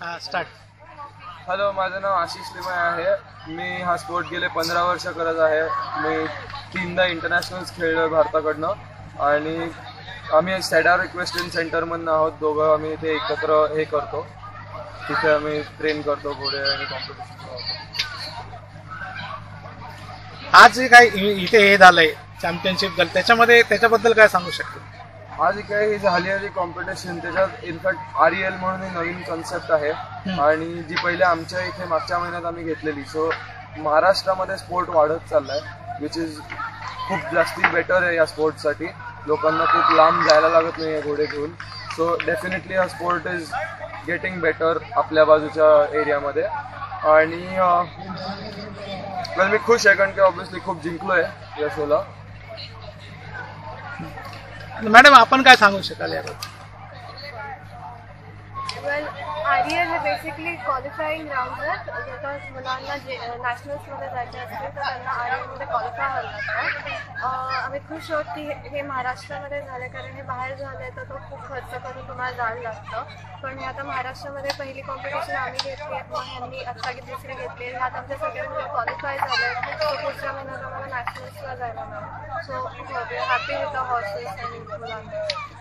हा start hello माझं नाव आशिष लिमाय आहे. मी हा स्पोर्ट गेले पंधरा वर्ष करत आहे. मी तीनदा इंटरनॅशनल्स खेळलो आहे भारताकडनं. आणि आम्ही सॅडार इक्वेस्टन सेंटरमधनं आहोत. दोघं आम्ही इथे एकत्र हे करतो. तिथे आम्ही ट्रेन करतो पुढे आणि कॉम्पिटिशन आज जे काय इथे हे झालंय. चॅम्पियनशिप झालं त्याच्यामध्ये त्याच्याबद्दल काय सांगू शकतो? आज काय ही झाली आहे कॉम्पिटिशन त्याच्यात इनफॅक्ट आर एल म्हणून ही नवीन कन्सेप्ट आहे. आणि जी पहिले आमच्या इथे मागच्या महिन्यात आम्ही घेतलेली. सो महाराष्ट्रामध्ये स्पोर्ट वाढत चाललाय विच इज खूप जास्ती बेटर आहे या स्पोर्टसाठी लोकांना खूप लांब जायला लागत नाही आहे घोडे घेऊन. सो डेफिनेटली हा स्पोर्ट इज गेटिंग बेटर आपल्या बाजूच्या एरियामध्ये आणि वेल मी खुश आहे कारण की ऑब्व्हियसली खूप जिंकलोय या शोला मॅडम आपण काय सांगू शकाल याबद्दल? वेल आर्य हे बेसिकली क्वालिफाईंग राऊंड आहेत बिकॉज मुलांना जे नॅशनल्समध्ये जायचे असते तर त्यांना आर्यमध्ये अं, खुश आहोत की हे- महाराष्ट्रामध्ये झाले कारण हे बाहेर झाले तर तो खूप खर्च करून तुम्हाला जावं लागतं. पण हे आता महाराष्ट्रामध्ये पहिली कॉम्पिटिशन आम्ही घेतली आहे मग ह्यांनी आत्ता की दुसरी घेतली. आहे ह्यात आमचे सगळे मुलं क्वालिफाय झाले तो पुढच्या महिन्यात आम्हाला नॅशनल्सला जायला मिळालं so happy with the horses आणि मुलांना.